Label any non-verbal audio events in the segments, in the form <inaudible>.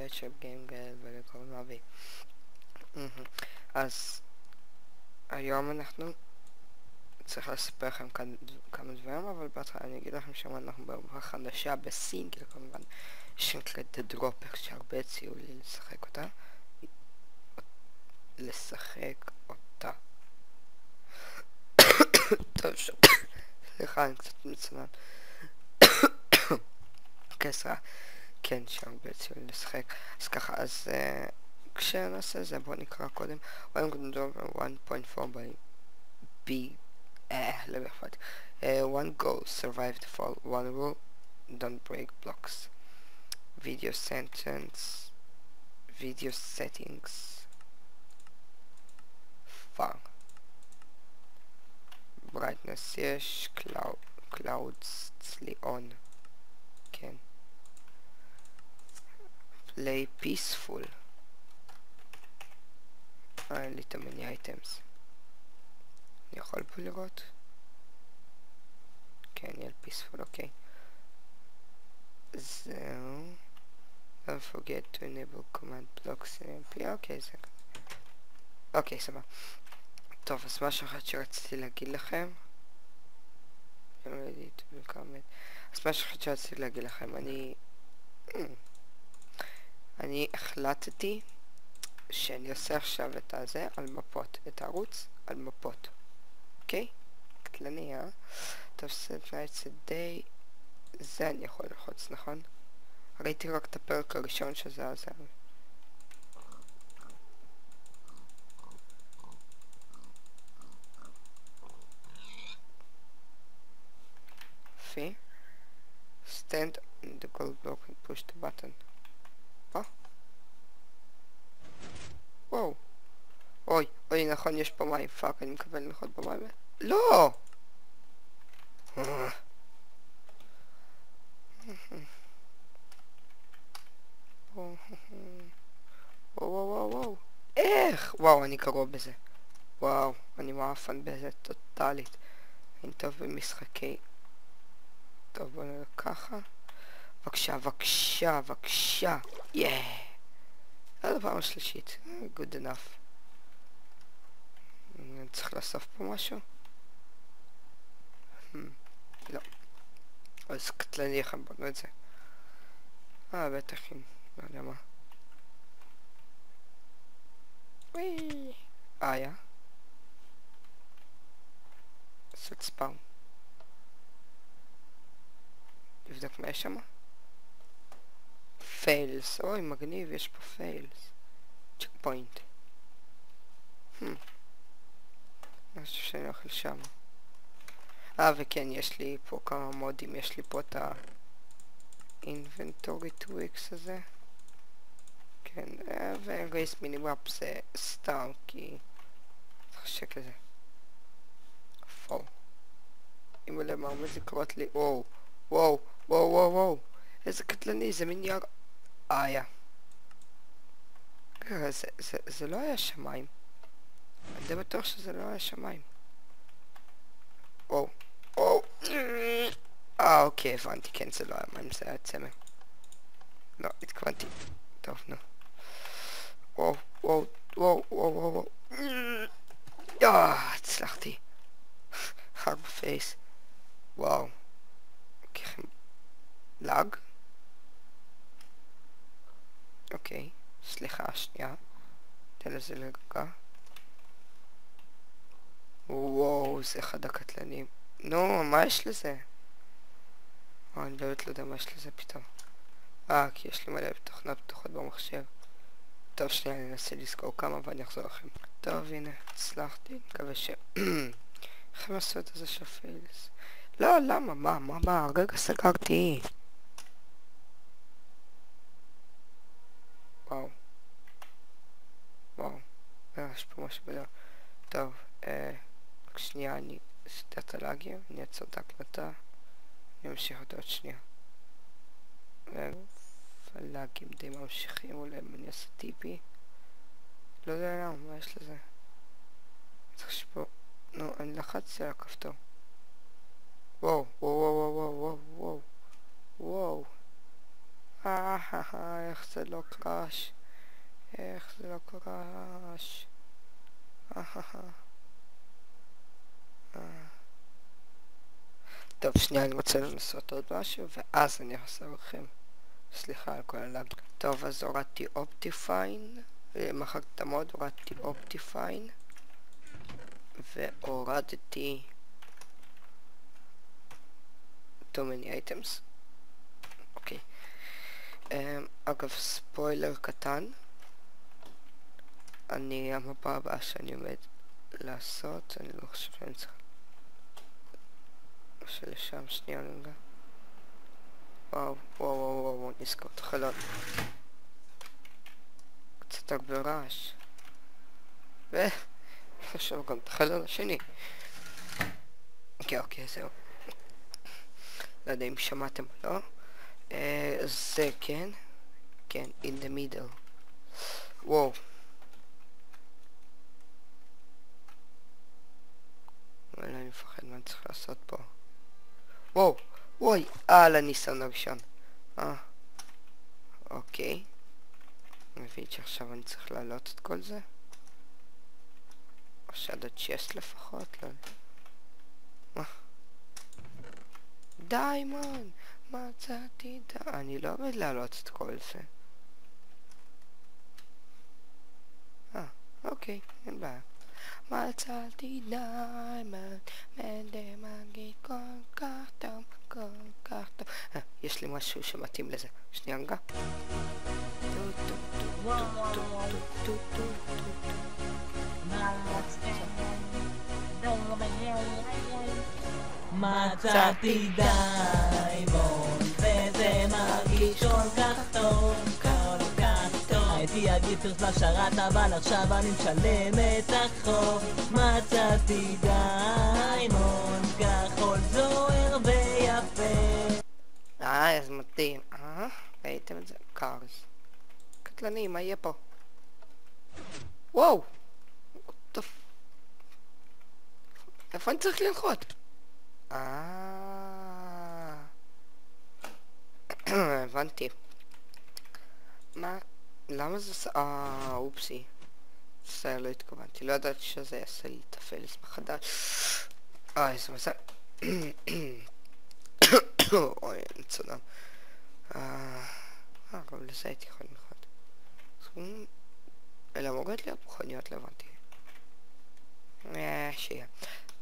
דצ'אפ גיימגל ולקוראים אבי. מהמם. אז היום אנחנו צריך לספר לכם כמה דברים, אבל בהתחלה אני אגיד לכם שהיום אנחנו ברמה חדשה בסינגל כמובן, שנקראת The Dropper, שהרבה הציעו לי לשחק אותה. לשחק אותה. טוב. סליחה, אני קצת מצנן. כסרה. כן, שם בעצם לשחק. אז ככה, אז uh, כשנעשה זה בואו נקרא קודם. one control 1.4 by B. אה, לא אכפת. Uh, one goal, survive the fall. one rule, don't break blocks. video sentence, video settings. far. brightness יש, cloud, clouds אצלי on. כן. Play peaceful. אה, אין לי את המיני אייטמס. אני יכול פה לראות? כן, יהיה peaceful, אוקיי. זהו. Don't forget to enable command blocks in MP, אוקיי, זה... אוקיי, סבבה. טוב, אז משהו אחד שרציתי להגיד לכם. אז משהו אחד שרציתי להגיד לכם, אני... אני החלטתי שאני עושה עכשיו את הזה על מפות, את הערוץ על מפות, אוקיי? קטלני, אה? טוב, set night to day, זה אני יכול ללחוץ, נכון? ראיתי רק את הפרק הראשון שזה עזר. יופי. stand in the gold block and push the button. וואו. אוי, אוי, נכון, יש פה מים. fuck, אני מקווה לנחות במים. לא! וואו, וואו, וואו. איך? וואו, אני קרוב בזה. וואו, אני מאפן בזה טוטאלית. אני טוב במשחקי טוב, ככה. בבקשה, בבקשה, בבקשה. יאה. זה הפעם השלישית. good enough. אני צריך לאסוף פה משהו? Hmm. לא. אז קטלני איך הם בנו את זה. אה, בטח אם... לא יודע מה. וואי. אה, היה? לעשות ספאם. נבדוק מה יש שם. fails, אוי מגניב, יש פה fails. checkpoint. אני חושב שאני אוכל שם. אה, וכן, יש לי פה כמה מודים, יש לי פה את ה-inventory 2x הזה. כן, ו-race minimap זה סתם, כי... צריך לשק לזה. פור. אם אלה מה עומד לקרות לי, וואו, וואו, וואו, וואו, וואו. איזה קטלני, זה מין יער... אה, היה. רגע, זה, זה, זה לא היה שמיים. אני די בטוח שזה לא היה שמיים. וואו, וואו. אה, אוקיי, הבנתי, כן, זה לא היה מים, זה היה צמר. לא, התכוונתי. טוב, נו. וואו, וואו, וואו, וואו, וואו. אה, הצלחתי. <laughs> hard face. וואו. לאג. אוקיי, סליחה, שנייה. תן לזה לגע. וואו, זה אחד הקטלנים. נו, מה יש לזה? או, אני באמת לא יודע מה יש לזה פתאום. אה, כי יש לי מלא תוכנות פתוחות במחשב. טוב, שנייה, אני אנסה לזכור כמה ואני אחזור לכם. טוב, הנה, הצלחתי, מקווה ש... <clears throat> איך הם עשו את זה של? לא, למה? מה, מה, מה? רגע סגרתי. וואו. וואו. אה, פה משהו בדרך. טוב, אה, רק שנייה, אני אסתר את הלאגים, אני אעצור את ההקלטה. אני אמשיך אותו עוד שנייה. והלאגים די ממשיכים, אולי אני אעשה טיפי. לא יודע למה, מה יש לזה? צריך שפה... נו, אני לחצתי על הכפתור. וואו, וואו, וואו, וואו, וואו, וואו, וואו. אה, אה, אה, איך זה לא קראש. איך זה לא קראש. אה, אה, אה. אה. טוב, שנייה, אני רוצה לנסות עוד משהו, ואז אני אעשה לכם. סליחה על כל הלאג. טוב, אז הורדתי אופטיפיין, מחקתי את המוד, הורדתי אופטיפיין, והורדתי too many items. Um, אגב, ספוילר קטן. אני, המפה הבאה שאני עומד לעשות, אני לא חושב שאני צריך... שלשם שנייה רגע. וואו, וואו, וואו, וואו, נזכור את החלון. קצת רק ברעש. ו... עכשיו גם את החלון השני. אוקיי, אוקיי, זהו. לא יודע אם שמעתם או לא. אה, זה כן. כן, in the middle. וואו. וואלה, אני מפחד מה אני צריך לעשות פה. וואו, וואי, על הניסיון הראשון. אה, אוקיי. מבין שעכשיו אני צריך להעלות את כל זה? או שעד הצ'סט לפחות? לא. מה? דיימון! מצאתי ד... אני לא עומד להעלות את כל זה. אה, אוקיי, אין בעיה. מצאתי דיימון, מדי מגיד כל כך טוב, כל כך טוב. אה, יש לי משהו שמתאים לזה. שנייה רגע. מצאתי וזה מרגיש כל כך טוב, כל כך טוב. הייתי הגיפר של השרת, אבל עכשיו אני משלם את החוב. מצאתי דיימון, כחול זוהר ויפה. אה, איזה מתאים. אה? ראיתם את זה? קארס. קטלני, מה יהיה פה? וואו! איפה אני צריך לנחות? אה... הבנתי. מה? למה זה עשה... אה, אופסי. בסדר, לא התכוונתי. לא ידעתי שזה יעשה לי את הפייליס מחדש. אה, איזה מזל. אוי, אני צונן. אה, אה, גם לזה הייתי יכול לנחות. אלה אמורות להיות מכוניות, לא הבנתי. אה, שיהיה.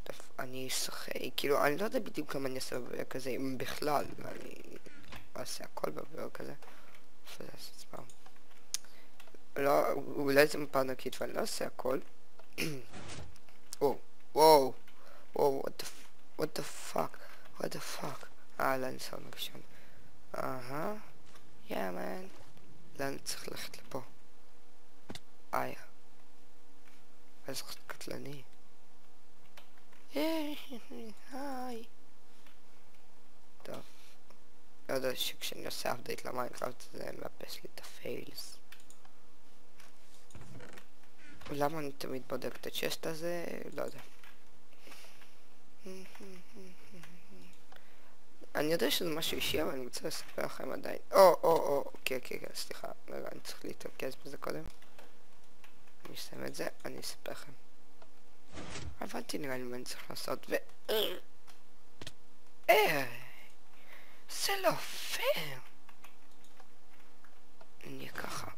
טוב, אני אשחק, כאילו, אני לא יודע בדיוק כמה אני אעשה הזה, אם בכלל, ואני אעשה הכל בפרק הזה. איפה זה עושה ספאם? לא, אולי זה מפה ענקית ואני לא אעשה הכל. וואו, וואו, וואו, what the, f- what the fuck, what the fuck. אה, לניסיון הראשון. אהה, יא man. לאן אני צריך ללכת לפה? איה. איזה קטלני. לא יודע שכשאני עושה update למיינקראפט זה מאפס לי את ה fails. למה אני תמיד בודק את ה chest הזה? לא יודע. אני יודע שזה משהו אישי אבל אני רוצה לספר לכם עדיין. או, או, או, אוקיי, אוקיי, סליחה. רגע, אני צריך להתרכז בזה קודם. אני אסיים את זה, אני אספר לכם. הבנתי נראה לי מה אני צריך לעשות, ו... אה... לא פייר. נהיה ככה.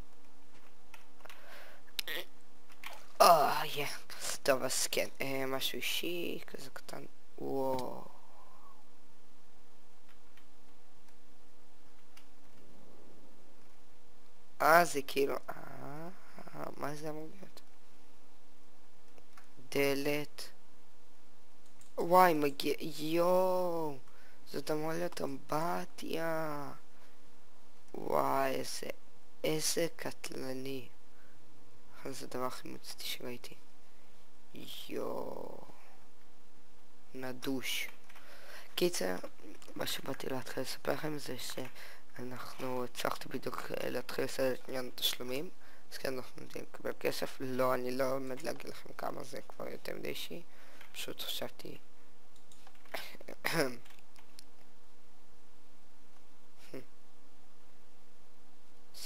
אה, יא. טוב, אז כן, אה, משהו אישי, כזה קטן. וואו. אה, זה כאילו... אה, מה זה אמור להיות? דלת. וואי, מגיע... יואו! זאת אמורה להיות אמבטיה. וואי, איזה... איזה קטלני. זה הדבר הכי מוצאתי שראיתי. יואו. נדוש. קיצר, מה שבאתי להתחיל לספר לכם זה שאנחנו הצלחתי בדיוק להתחיל לסדר את עניין התשלומים. אז כן, אנחנו יודעים לקבל כסף. לא, אני לא עומד להגיד לכם כמה זה כבר יותר מדי אישי. פשוט חשבתי...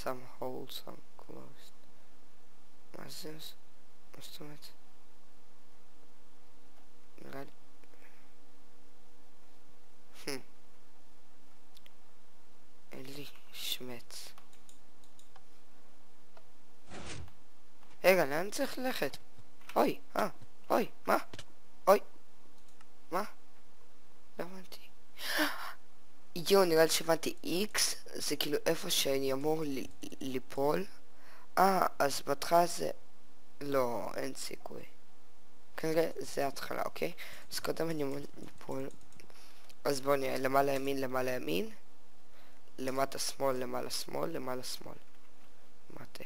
tools are closed. מה זה? מה זאת אומרת? נראה לי... Hmm. אין לי שמץ. רגע, לאן צריך ללכת? אוי, אה, אוי, מה? אוי. מה? לא הבנתי. יואו, נראה לי שהבנתי X זה כאילו איפה שאני אמור ליפול. אה, אז בהתחלה זה... לא, אין סיכוי. כנראה זה ההתחלה, אוקיי? אז קודם אני אמור ליפול. אז בואו נראה, למעלה ימין, למעלה ימין. למטה שמאל, למעלה שמאל, למעלה שמאל. מטה.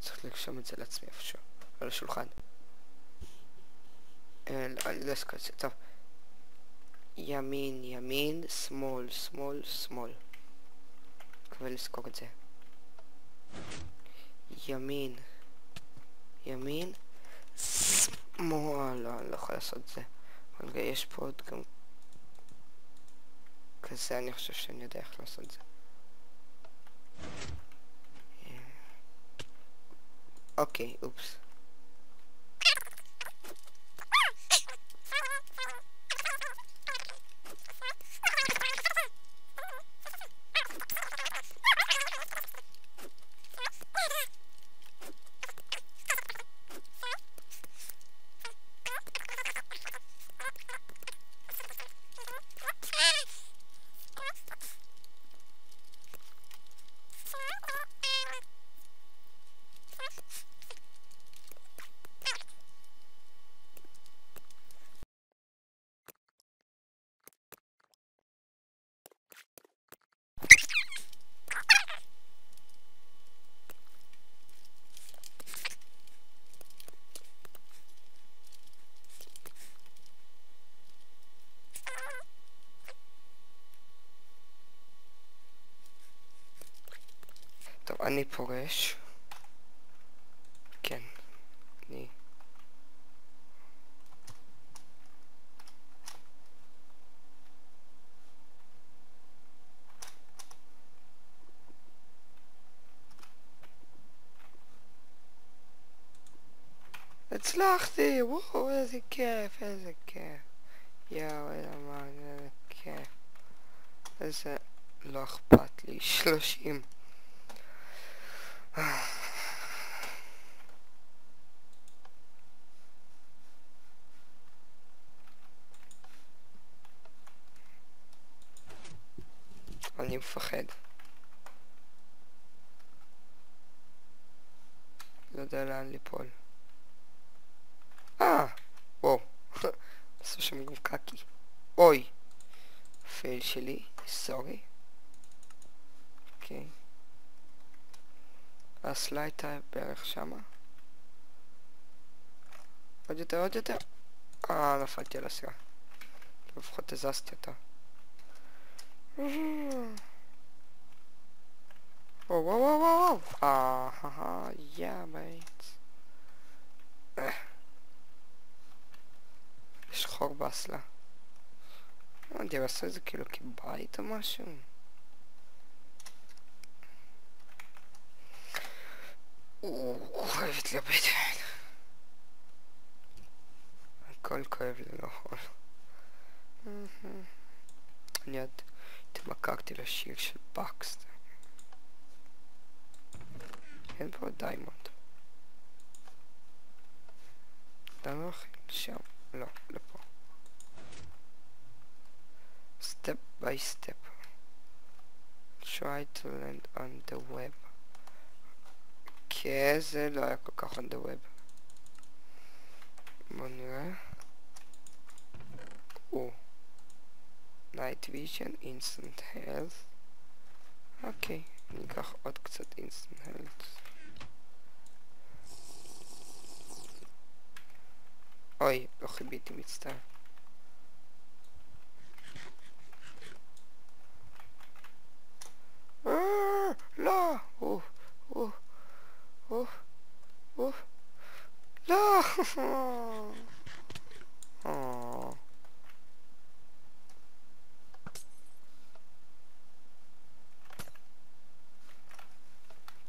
צריך לרשום את זה לעצמי איפשהו, על השולחן. אה, לא, אני לא אזכור את זה, טוב. ימין, ימין, שמאל, שמאל, שמאל. מקווה לזכור את זה. ימין, ימין, שמאל, לא, אני לא יכול לעשות את זה. רגע, יש פה עוד גם כזה, אני חושב שאני יודע איך לעשות את זה. אוקיי, אופס. אני פורש. כן, אני... הצלחתי! וואו, איזה כיף, איזה כיף. יואו, איזה מה, איזה כיף. איזה... לא אכפת לי, שלושים. אני מפחד. לא יודע לאן ליפול. אה! וואו. <laughs> עשו שם גם קקי. אוי! פייל שלי, סורי. אוקיי. האסלה הייתה בערך שמה. עוד יותר, עוד יותר. אה, נפלתי על הסירה. לפחות הזזתי אותה. וואו וואו וואו וואו אה, אה, יא בית. יש חור באסלה. לא יודע, עשו את זה כאילו כבית או משהו. כואבת לי הבטן. הכל כואב לי לאכול. אני עוד התמכרתי לשיר של בקסטר. אין פה diamond. למה הולכים לשם? לא, לפה. Step by step. Try to land on the web. כן, זה לא היה כל כך on the web. בוא נראה. או. night vision, instant health. אוקיי, אני אקח עוד קצת instant health. אוי, לא חיביתי, מצטער. אה, לא! או, או, או, או, לא! אה.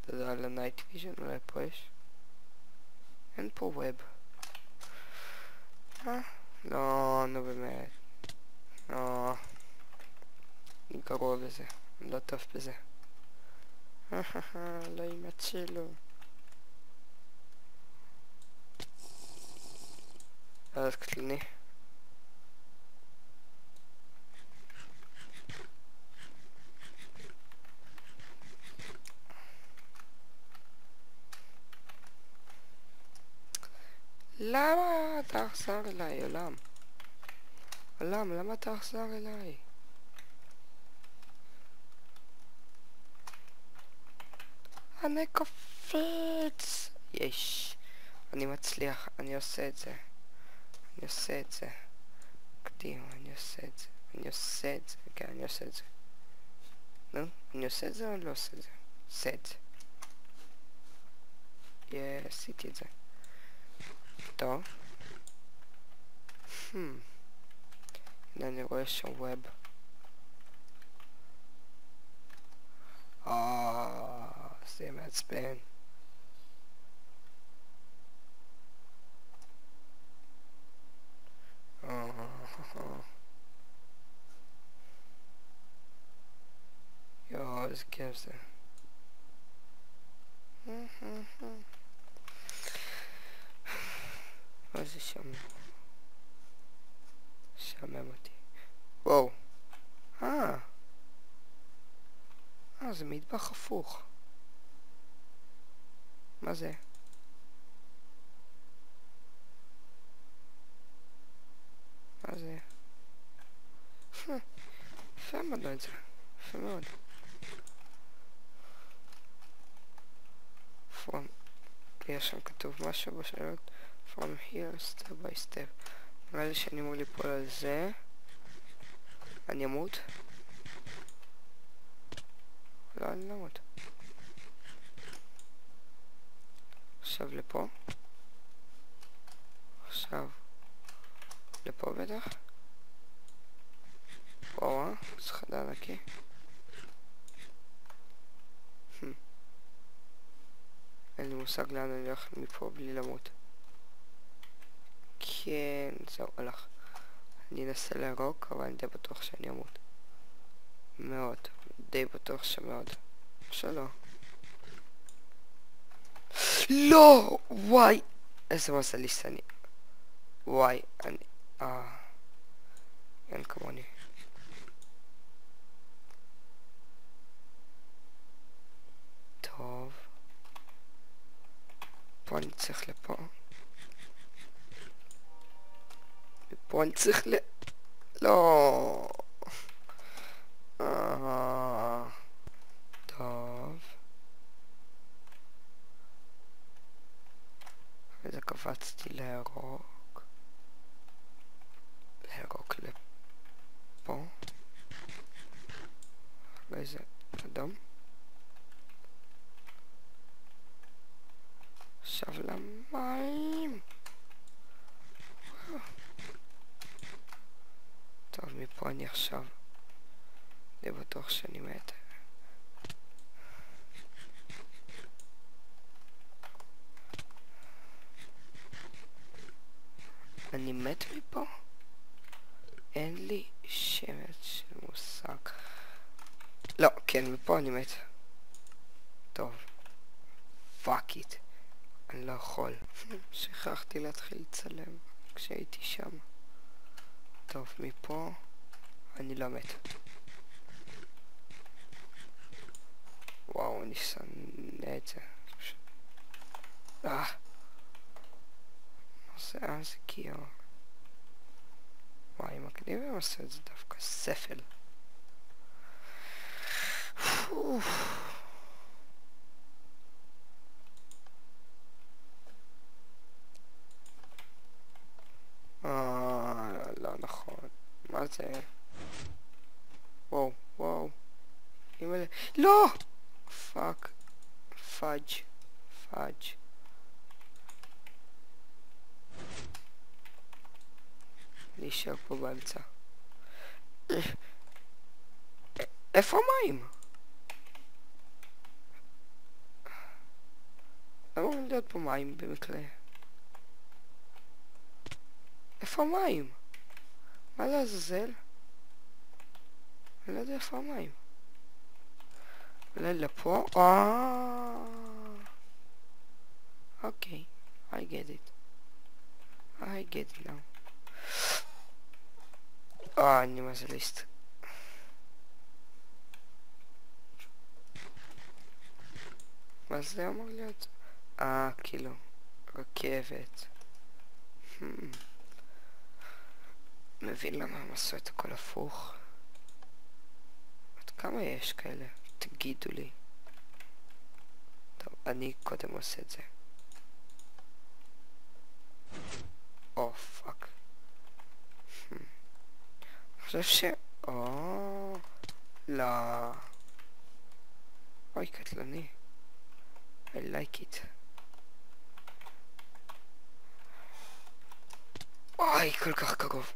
אתה על ה-night vision, אולי פה יש? אין פה web. אה? לא, נו באמת. לא. אני גרוע בזה. אני לא טוב בזה. לא ימצ'לו. אז קטלני. למה אתה אכזר אליי, עולם? עולם, למה אתה אכזר אליי? אני קופץ! יש. אני מצליח, אני עושה את זה. אני עושה את זה. קדימה, אני עושה את זה. אני עושה את זה. כן, אני עושה את זה. נו, אני עושה את זה או אני לא עושה את זה? עושה את זה. יא, עשיתי את זה. טוב. Hmm. הנה אני רואה שם ווב. אה, זה מעצבן. יואו, איזה כיף זה. מה זה שם? שעמם אותי. וואו. אה. אה, זה מטבח הפוך. מה זה? מה זה? יפה מאוד את זה. יפה מאוד. From... יש שם כתוב משהו בשאלות. From here, step by step. נראה לי שאני אמור ליפול על זה. אני אמות? לא, אני לא אמות. עכשיו לפה. עכשיו לפה בטח. וואו, אה? זה חדר נקי. אין לי מושג לאן אני הולך מפה בלי למות. כן, זהו, הלך. אני אנסה להרוג, אבל אני די בטוח שאני אמות. מאוד. די בטוח שמאוד. שלא. לא! וואי! איזה מזליסט אני. וואי, אני... אה... אין כמוני. טוב. פה אני צריך לפה. ופה אני צריך ל... לא... אה... טוב. וזה קפצתי לירוק. לירוק לפה. אחרי אדום. עכשיו למים. טוב, מפה אני עכשיו די בטוח שאני מת. אני מת מפה? אין לי שמץ של מושג. לא, כן, מפה אני מת. טוב. Fuck it. אני לא יכול. שכחתי להתחיל לצלם כשהייתי שם. טוב, מפה אני לא מת. וואו, אני שונא את זה. אה. זה היה זה גיור. וואי, מגניב הם עשו את זה דווקא. ספל. אה, לא נכון. זה? וואו, וואו. אימא'לה. לא! Fuck. Fudge. Fudge. להישאר פה באמצע. איפה המים? להיות פה מים במקרה? איפה המים? מה זה עזאזל? אני לא יודע איפה המים. אולי לפה? אה... אוקיי, I get it. I get it now. אה, אני מה זה ליסט. מה זה אמור להיות? אה, כאילו, רכבת. Hmm. מבין למה הם עשו את הכל הפוך. עד כמה יש כאלה? תגידו לי. טוב, אני קודם עושה את זה. או, fuck. אני חושב ש... או... לא. אוי, קטלני. I like it. אוי, כל כך קרוב.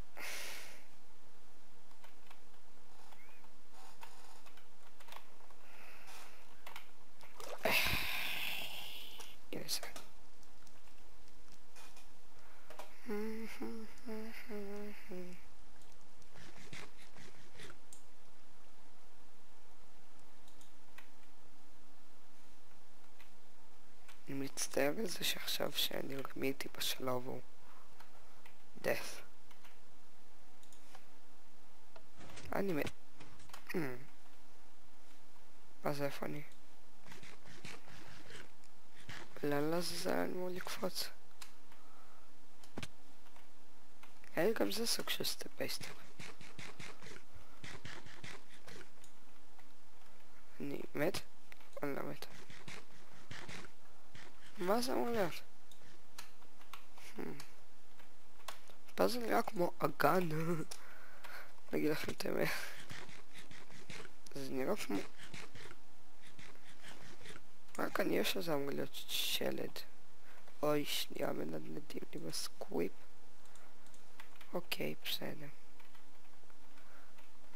הנה זה. אני מצטער על זה שעכשיו שאני רמיתי בשלב ה-death. אני מת. Hmm. מה זה איפה אני? לאן לעזאזל אני אמור לקפוץ? היי, גם זה סוג של step by step. אני מת? אני לא מת. מה זה אמור להיות? פה זה נראה כמו אגן. נגיד לכם את האמת. זה נראה כמו... רק אני יש שזה אמור להיות שלד. אוי, שנייה, מנדנדים לי בסקוויפ. אוקיי, בסדר.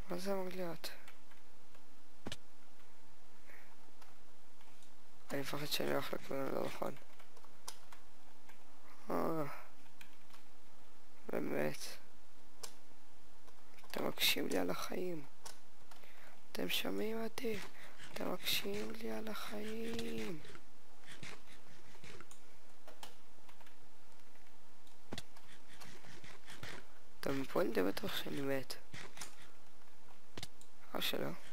מה זה אמור להיות? אני מפחד שאני הולך לכיוון לא נכון. אה, באמת. אתם מקשים לי על החיים. אתם שומעים אותי? אתם מקשים לי על החיים. טוב, מפה אני די בטוח שאני מת. או שלא.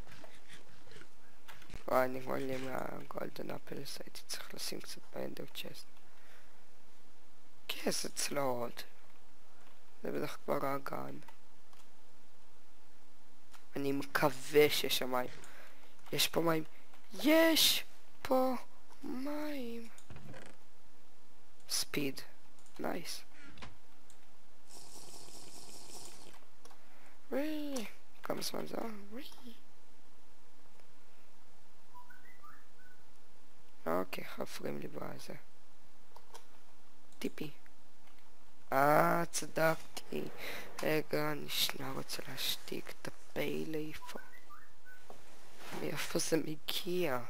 וואי, נגמר לי מהגולדן אפלס, הייתי צריך לשים קצת באנדר צ'סט. כס אצלות. זה בטח כבר הגן. אני מקווה שיש שם מים. יש פה מים. יש פה מים. ספיד. נייס. כמה זמן זה? אוקיי, חפרים לי בזה. טיפי. אה, צדקתי. רגע, אני שנייה רוצה להשתיק את הפיילה איפה. מאיפה זה מגיע?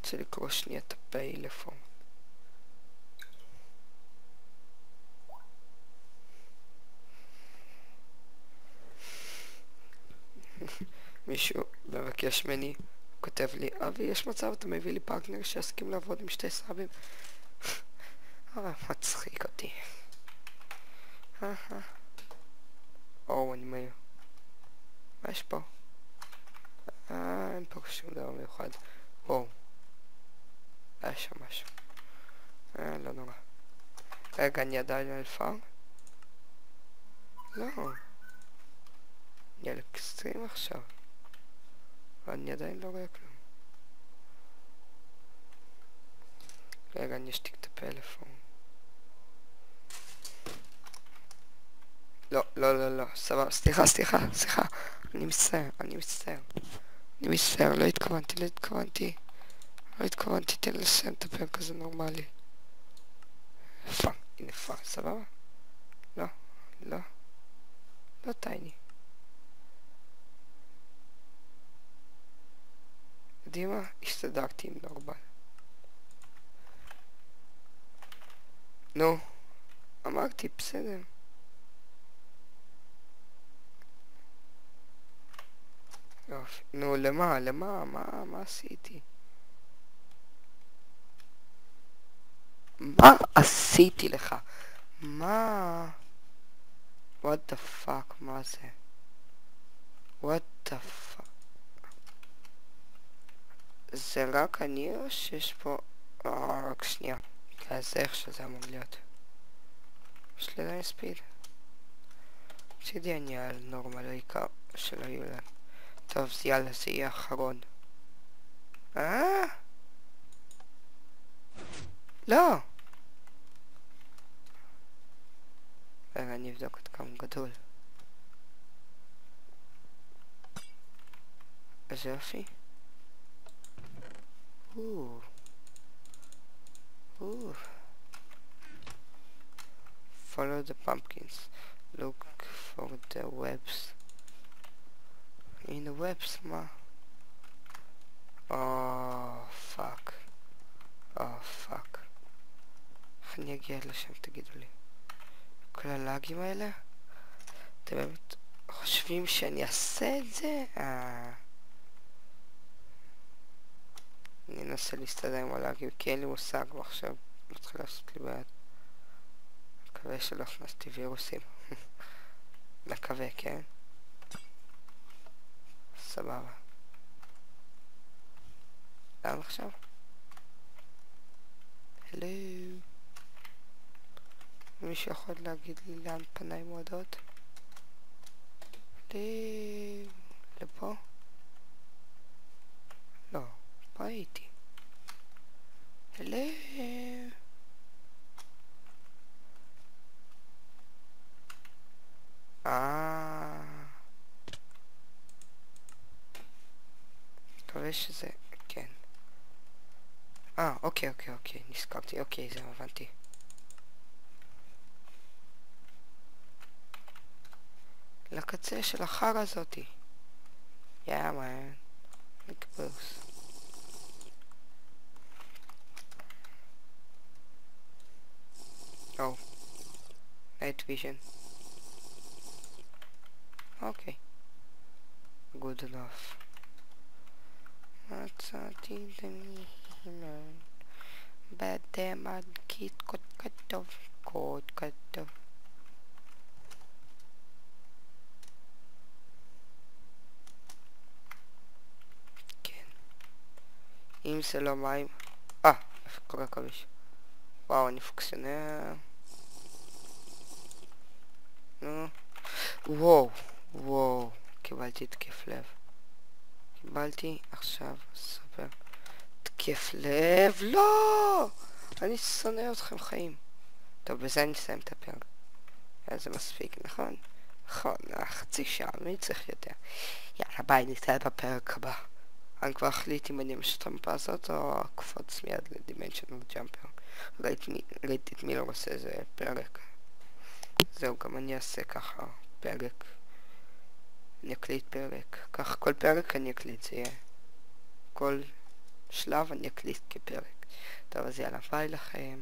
רוצה לקרוא שנייה את הפלאפון. מישהו מבקש ממני, כותב לי, אבי, יש מצב, אתה מביא לי פרטנר שיסכים לעבוד עם שתי סאבים? <laughs> אה, מצחיק אותי. או, אני מהיר. מה יש פה? אה, אין פה שום דבר מיוחד. וואו. היה שם משהו. אה, לא נורא. רגע, אני עדיין על פארם? לא. אני על אקסטרים עכשיו. ואני עדיין לא רואה כלום. רגע, אני אשתיק את הפלאפון. לא, לא, לא, לא, סבבה, סליחה, סליחה, סליחה. אני מצטער, אני מצטער. אני מצטער, לא התכוונתי, לא התכוונתי. לא התכוונתי, תן לסיים את הפרק הזה נורמלי. Fuck, הנה fuck, סבבה? לא, לא. לא tiny. יודעים מה? הסתדרתי עם normal. נו, אמרתי, בסדר. נו, למה? למה? מה? מה עשיתי? מה עשיתי לך? מה? what the fuck? מה זה? what the fuck? זה רק אני או שיש פה... אה, רק שנייה. אז איך שזה אמור להיות. יש לי עדיין ספיד. מצידי אני על נורמל העיקר שלא יהיו להם. טוב, יאללה, זה יהיה אחרון. אה? לא! רגע, אני אבדוק עד כמה גדול. איזה יופי. Ooh. Ooh. Follow the pumpkins. Look for the webs. In the webs, ma. Oh, fuck. Oh, fuck. אני אגיע לשם, תגידו לי. כל הלאגים האלה? אתם באמת חושבים שאני אעשה את זה? אה... אני אנסה להסתדר עם הלאגים כי אין לי מושג ועכשיו מתחיל לעשות לי בעד. מקווה שלא הכנסתי וירוסים. <laughs> מקווה, כן? סבבה. לאן עכשיו? הלו? מישהו יכול להגיד לי לאן פניי מועדות? לפה? הייתי. הלו. אה... מקווה שזה... כן. אה, אוקיי, אוקיי, אוקיי, נזכרתי, אוקיי, זהו, הבנתי. לקצה של החרא הזאתי. יא מן. נקבוס. Oh. Night vision. Okay. Good enough. מצאתי דמיון בדמנקית קוד כתוב קוד כתוב כן אם זה לא מים אה, איפה קורה הכביש וואו אני פוקסionר נו. וואו וואו קיבלתי התקף לב. קיבלתי עכשיו סופר התקף לב. לא! אני שונא אתכם חיים. טוב בזה אני אסיים את הפרק. זה מספיק נכון? נכון חצי שעה מי צריך יותר? יאללה ביי נתראה בפרק הבא. אני כבר אחליט אם אני אמשיך את המפה הזאת או אקפוץ מיד ל-Dimensional Jumper ראיתי את מילר עושה איזה פרק זהו, גם אני אעשה ככה פרק. אני אקליט פרק. כך כל פרק אני אקליט, זה יהיה. כל שלב אני אקליט כפרק. טוב, אז יאללה, ביי לכם.